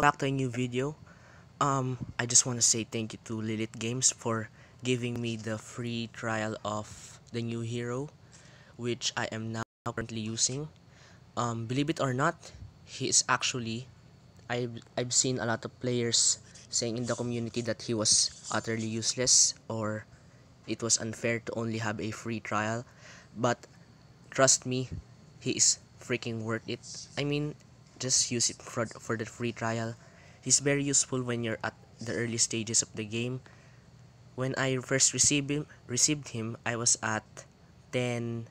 back to a new video. Um, I just want to say thank you to Lilith Games for giving me the free trial of the new hero, which I am now currently using. Um, believe it or not, he is actually, I've, I've seen a lot of players saying in the community that he was utterly useless or it was unfair to only have a free trial. But trust me, he is freaking worth it. I mean, just use it for, for the free trial. He's very useful when you're at the early stages of the game. When I first received him, received him I was at 10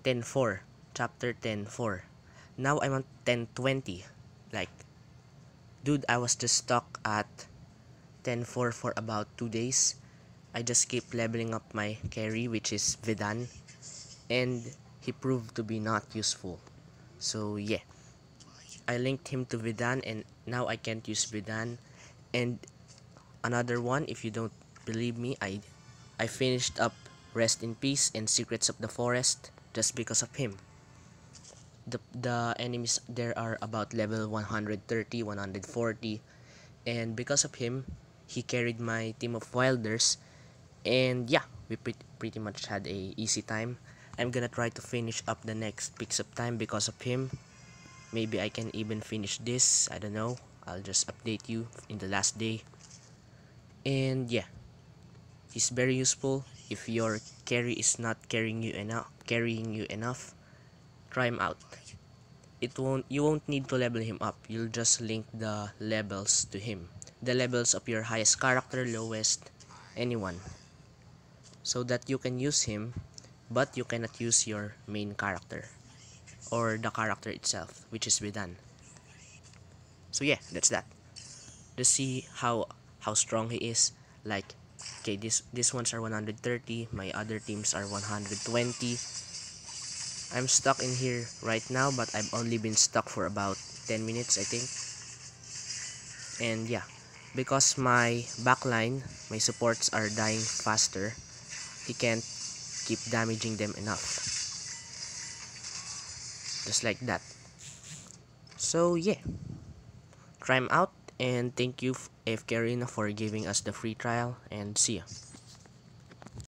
10.4, chapter 10.4. Now I'm on 10.20. Like, dude, I was just stuck at 10.4 for about 2 days. I just keep leveling up my carry, which is Vedan. And he proved to be not useful. So, yeah. I linked him to Vedan and now I can't use Vedan And another one, if you don't believe me, I I finished up Rest in Peace and Secrets of the Forest just because of him. The, the enemies there are about level 130, 140 and because of him, he carried my team of wilders and yeah, we pretty, pretty much had a easy time. I'm gonna try to finish up the next Peaks of Time because of him maybe I can even finish this. I don't know. I'll just update you in the last day. And yeah it's very useful. If your carry is not carrying you enough carrying you enough try him out. It won't you won't need to level him up. You'll just link the levels to him. The levels of your highest character lowest anyone. So that you can use him but you cannot use your main character or the character itself which is Vedan so yeah that's that. Let's see how how strong he is. Like okay this these ones are 130 my other teams are 120 I'm stuck in here right now but I've only been stuck for about 10 minutes I think. And yeah because my backline my supports are dying faster he can't keep damaging them enough just like that. So yeah. Try them out and thank you AFK Arena for giving us the free trial and see ya